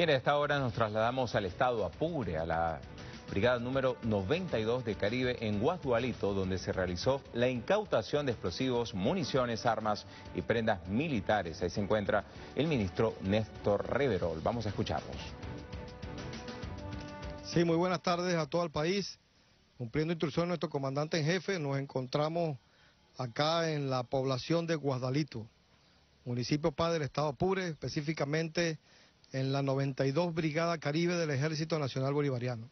Bien, a esta hora nos trasladamos al estado Apure, a la brigada número 92 de Caribe en Guadualito, donde se realizó la incautación de explosivos, municiones, armas y prendas militares. Ahí se encuentra el ministro Néstor Reverol. Vamos a escucharlos. Sí, muy buenas tardes a todo el país. Cumpliendo instrucciones de nuestro comandante en jefe, nos encontramos acá en la población de Guadalito, municipio padre del estado Apure, específicamente en la 92 Brigada Caribe del Ejército Nacional Bolivariano.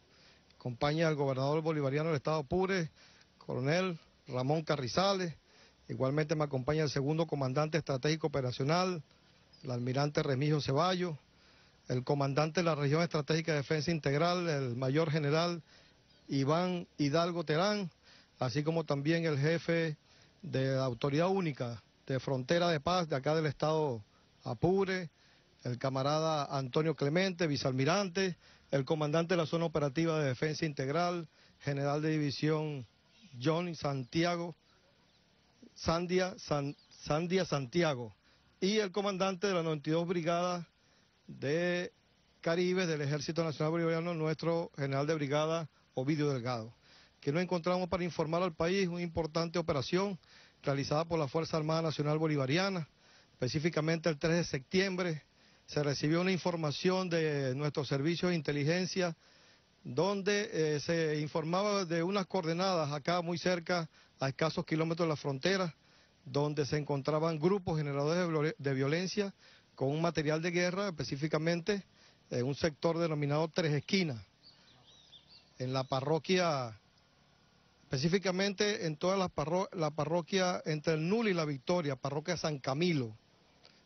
Acompaña al gobernador bolivariano del estado Apure, coronel Ramón Carrizales. Igualmente me acompaña el segundo comandante estratégico operacional, el almirante Remigio Ceballos, el comandante de la región estratégica de defensa integral, el mayor general Iván Hidalgo Terán, así como también el jefe de la Autoridad Única de Frontera de Paz de acá del estado Apure, el camarada Antonio Clemente, vicealmirante, el comandante de la Zona Operativa de Defensa Integral, general de división Johnny Santiago, Sandia, Sandia Santiago, y el comandante de la 92 Brigada de Caribe del Ejército Nacional Bolivariano, nuestro general de brigada Ovidio Delgado, que nos encontramos para informar al país una importante operación realizada por la Fuerza Armada Nacional Bolivariana, específicamente el 3 de septiembre. Se recibió una información de nuestro servicio de inteligencia donde eh, se informaba de unas coordenadas acá muy cerca, a escasos kilómetros de la frontera, donde se encontraban grupos generadores de violencia con un material de guerra, específicamente en un sector denominado Tres Esquinas en la parroquia, específicamente en toda la, parroquia entre el Nul y la Victoria, parroquia San Camilo,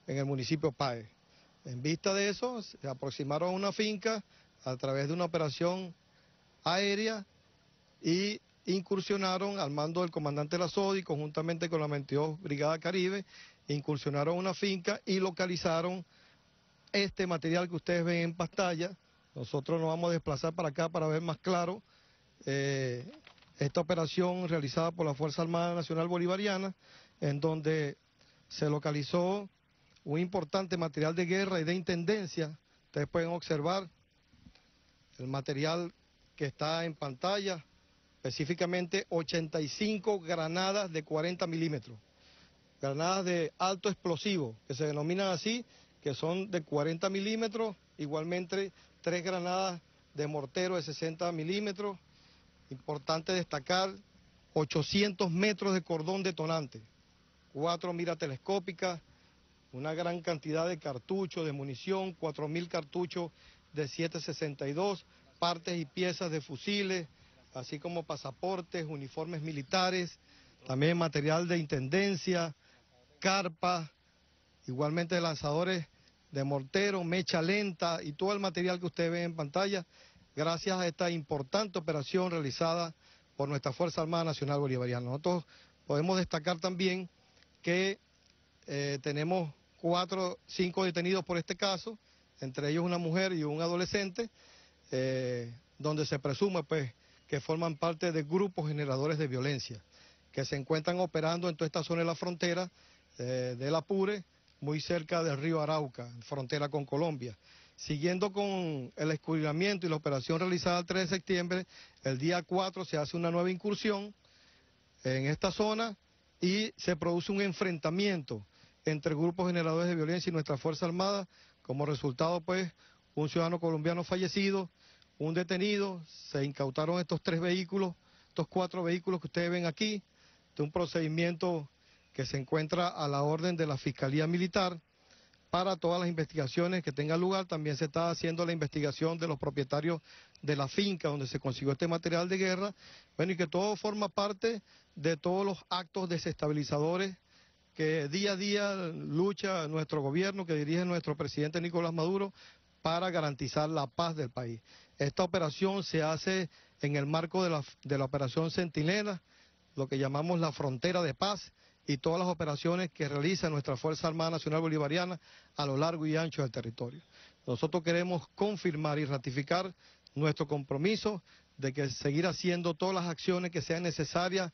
en el municipio Paez. En vista de eso, se aproximaron a una finca a través de una operación aérea y incursionaron al mando del comandante la SODI, conjuntamente con la 22 Brigada Caribe, incursionaron a una finca y localizaron este material que ustedes ven en pantalla, nosotros nos vamos a desplazar para acá para ver más claro eh, esta operación realizada por la Fuerza Armada Nacional Bolivariana, en donde se localizó un importante material de guerra y de intendencia. Ustedes pueden observar el material que está en pantalla, específicamente 85 granadas de 40 milímetros, granadas de alto explosivo, que se denominan así, que son de 40 milímetros, igualmente tres granadas de mortero de 60 milímetros. Importante destacar 800 metros de cordón detonante, cuatro miras telescópicas, una gran cantidad de cartuchos, de munición, 4.000 cartuchos de 7.62, partes y piezas de fusiles, así como pasaportes, uniformes militares, también material de intendencia, carpas, igualmente lanzadores de mortero, mecha lenta y todo el material que usted ve en pantalla, gracias a esta importante operación realizada por nuestra Fuerza Armada Nacional Bolivariana. Nosotros podemos destacar también que eh, tenemos cuatro, cinco detenidos por este caso, entre ellos una mujer y un adolescente, eh, donde se presume pues que forman parte de grupos generadores de violencia, que se encuentran operando en toda esta zona de la frontera eh, del Apure, muy cerca del río Arauca, frontera con Colombia. Siguiendo con el escurrimiento y la operación realizada el 3 de septiembre, el día 4 se hace una nueva incursión en esta zona y se produce un enfrentamiento entre grupos generadores de violencia y nuestra Fuerza Armada. Como resultado, pues, un ciudadano colombiano fallecido, un detenido, se incautaron estos tres vehículos, estos cuatro vehículos que ustedes ven aquí, de un procedimiento que se encuentra a la orden de la Fiscalía Militar para todas las investigaciones que tengan lugar. También se está haciendo la investigación de los propietarios de la finca donde se consiguió este material de guerra. Bueno, y que todo forma parte de todos los actos desestabilizadores que día a día lucha nuestro gobierno, que dirige nuestro presidente Nicolás Maduro, para garantizar la paz del país. Esta operación se hace en el marco de la, de la operación Centinela, lo que llamamos la frontera de paz, y todas las operaciones que realiza nuestra Fuerza Armada Nacional Bolivariana a lo largo y ancho del territorio. Nosotros queremos confirmar y ratificar nuestro compromiso de que seguir haciendo todas las acciones que sean necesarias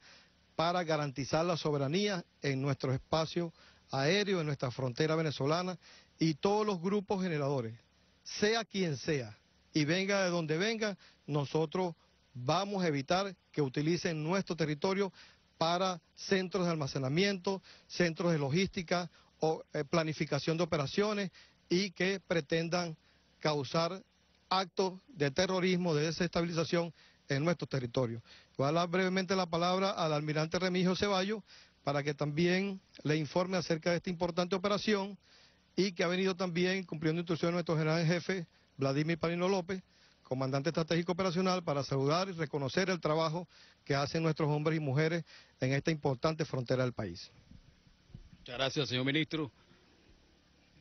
para garantizar la soberanía en nuestro espacio aéreo, en nuestra frontera venezolana y todos los grupos generadores. Sea quien sea, y venga de donde venga, nosotros vamos a evitar que utilicen nuestro territorio para centros de almacenamiento, centros de logística o eh, planificación de operaciones y que pretendan causar actos de terrorismo, de desestabilización en nuestro territorio. Voy a dar brevemente la palabra al almirante Remigio Ceballos para que también le informe acerca de esta importante operación y que ha venido también cumpliendo instrucciones de nuestro general jefe, Vladimir Palino López, comandante estratégico operacional, para saludar y reconocer el trabajo que hacen nuestros hombres y mujeres en esta importante frontera del país. Muchas gracias, señor ministro.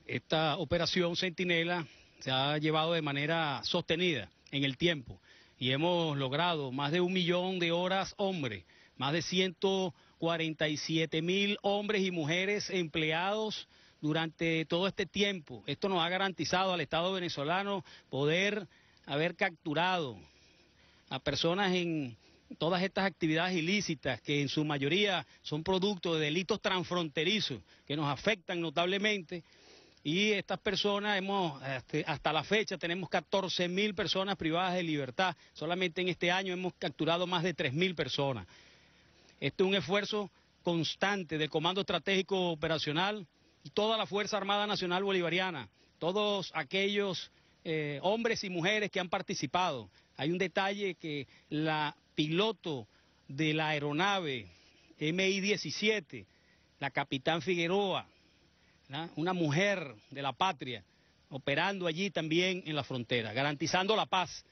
Esta operación Centinela se ha llevado de manera sostenida en el tiempo y hemos logrado más de un millón de horas hombre, más de 147 mil hombres y mujeres empleados durante todo este tiempo. Esto nos ha garantizado al Estado venezolano poder haber capturado a personas en todas estas actividades ilícitas que en su mayoría son producto de delitos transfronterizos que nos afectan notablemente y estas personas hemos, este, hasta la fecha tenemos 14 mil personas privadas de libertad. Solamente en este año hemos capturado más de 3 mil personas. Este es un esfuerzo constante del Comando Estratégico Operacional y toda la Fuerza Armada Nacional Bolivariana, todos aquellos eh, hombres y mujeres que han participado. Hay un detalle que la piloto de la aeronave MI-17, la capitán Figueroa, una mujer de la patria, operando allí también en la frontera, garantizando la paz.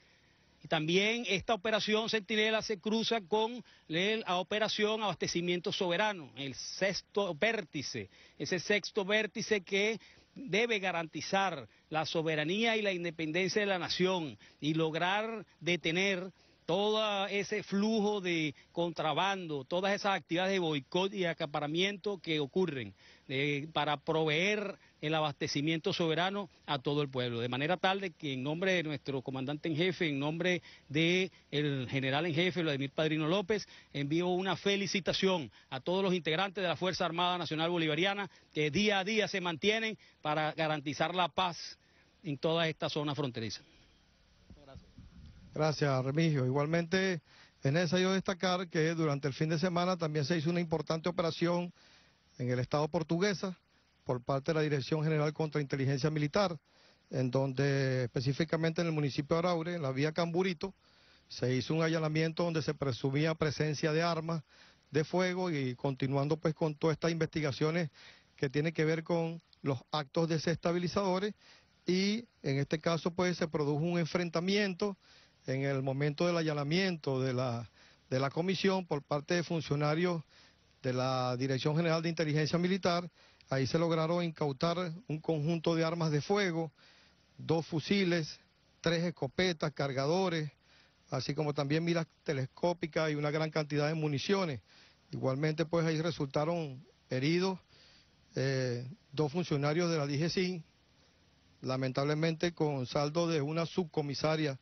Y también esta operación Centinela se cruza con la operación Abastecimiento Soberano, el sexto vértice, ese sexto vértice que debe garantizar la soberanía y la independencia de la nación y lograr detener todo ese flujo de contrabando, todas esas actividades de boicot y acaparamiento que ocurren para proveer el abastecimiento soberano a todo el pueblo, de manera tal de que en nombre de nuestro comandante en jefe, en nombre del general en jefe, Vladimir Padrino López, envío una felicitación a todos los integrantes de la Fuerza Armada Nacional Bolivariana que día a día se mantienen para garantizar la paz en toda esta zona fronteriza. Gracias, Remigio. Igualmente, en esa yo destacar que durante el fin de semana también se hizo una importante operación en el Estado portuguesa por parte de la Dirección General contra Inteligencia Militar, en donde específicamente en el municipio de Araure, en la vía Camburito, se hizo un allanamiento donde se presumía presencia de armas de fuego y continuando pues con todas estas investigaciones que tienen que ver con los actos desestabilizadores y en este caso pues se produjo un enfrentamiento en el momento del allanamiento de la, de la comisión por parte de funcionarios de la Dirección General de Inteligencia Militar. Ahí se lograron incautar un conjunto de armas de fuego, dos fusiles, tres escopetas, cargadores, así como también miras telescópicas y una gran cantidad de municiones. Igualmente, pues ahí resultaron heridos eh, dos funcionarios de la DGCIN, lamentablemente con saldo de una subcomisaria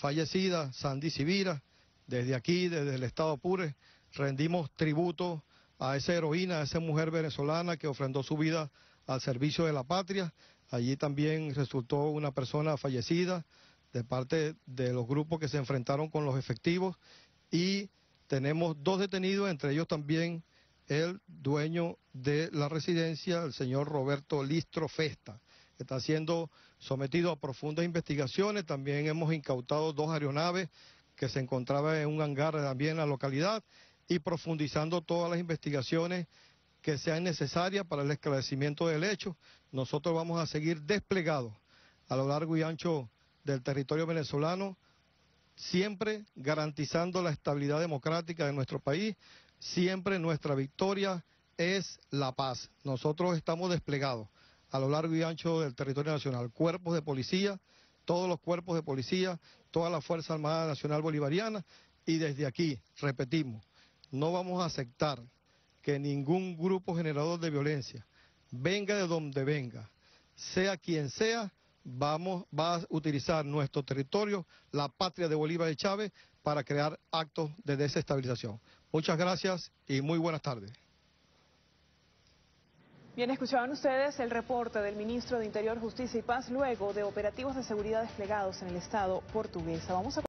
fallecida, Sandy Sibira. Desde aquí, desde el Estado Apure, rendimos tributo a esa heroína, a esa mujer venezolana que ofrendó su vida al servicio de la patria. Allí también resultó una persona fallecida de parte de los grupos que se enfrentaron con los efectivos y tenemos dos detenidos, entre ellos también el dueño de la residencia, el señor Roberto Listro Festa está siendo sometido a profundas investigaciones. También hemos incautado dos aeronaves que se encontraban en un hangar también en la localidad y profundizando todas las investigaciones que sean necesarias para el esclarecimiento del hecho. Nosotros vamos a seguir desplegados a lo largo y ancho del territorio venezolano, siempre garantizando la estabilidad democrática de nuestro país, siempre nuestra victoria es la paz. Nosotros estamos desplegados a lo largo y ancho del territorio nacional. Cuerpos de policía, todos los cuerpos de policía, toda la Fuerza Armada Nacional Bolivariana y desde aquí, repetimos, no vamos a aceptar que ningún grupo generador de violencia, venga de donde venga, sea quien sea, vamos, va a utilizar nuestro territorio, la patria de Bolívar y Chávez, para crear actos de desestabilización. Muchas gracias y muy buenas tardes. Bien, escuchaban ustedes el reporte del ministro de Interior, Justicia y Paz luego de operativos de seguridad desplegados en el estado portuguesa. Vamos a